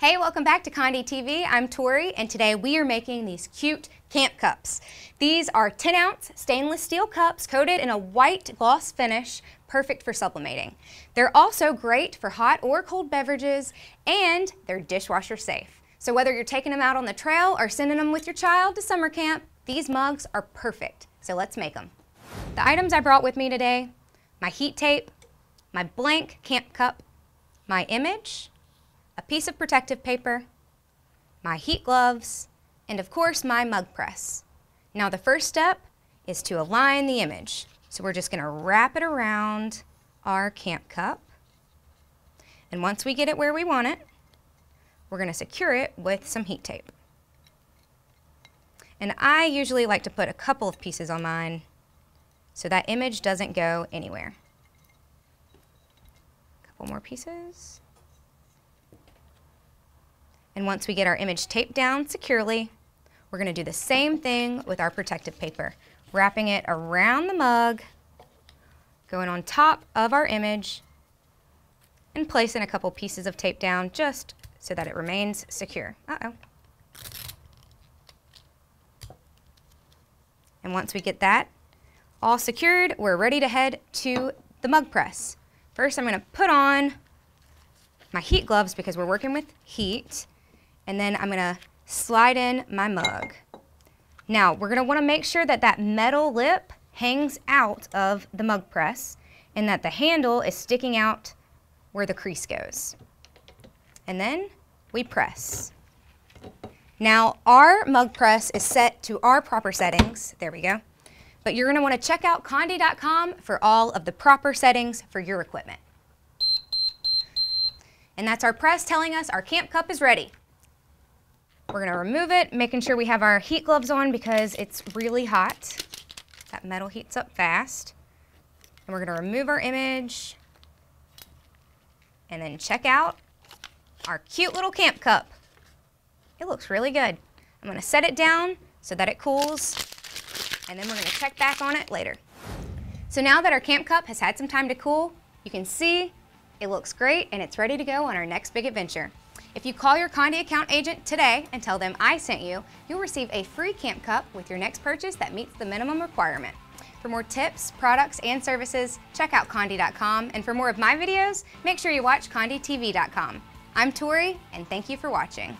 Hey, welcome back to Conde TV. I'm Tori, and today we are making these cute camp cups. These are 10 ounce stainless steel cups coated in a white gloss finish, perfect for sublimating. They're also great for hot or cold beverages, and they're dishwasher safe. So whether you're taking them out on the trail or sending them with your child to summer camp, these mugs are perfect. So let's make them. The items I brought with me today, my heat tape, my blank camp cup, my image, a piece of protective paper, my heat gloves, and of course my mug press. Now the first step is to align the image. So we're just gonna wrap it around our camp cup. And once we get it where we want it, we're gonna secure it with some heat tape. And I usually like to put a couple of pieces on mine so that image doesn't go anywhere. A couple more pieces. And once we get our image taped down securely, we're gonna do the same thing with our protective paper, wrapping it around the mug, going on top of our image, and placing a couple pieces of tape down just so that it remains secure. Uh-oh. And once we get that all secured, we're ready to head to the mug press. First, I'm gonna put on my heat gloves because we're working with heat and then I'm gonna slide in my mug. Now, we're gonna wanna make sure that that metal lip hangs out of the mug press and that the handle is sticking out where the crease goes. And then we press. Now, our mug press is set to our proper settings. There we go. But you're gonna wanna check out conde.com for all of the proper settings for your equipment. And that's our press telling us our camp cup is ready. We're gonna remove it, making sure we have our heat gloves on because it's really hot. That metal heats up fast. And we're gonna remove our image and then check out our cute little camp cup. It looks really good. I'm gonna set it down so that it cools and then we're gonna check back on it later. So now that our camp cup has had some time to cool, you can see it looks great and it's ready to go on our next big adventure. If you call your Conde account agent today and tell them I sent you, you'll receive a free camp cup with your next purchase that meets the minimum requirement. For more tips, products, and services, check out Conde.com. And for more of my videos, make sure you watch CondeTV.com. I'm Tori, and thank you for watching.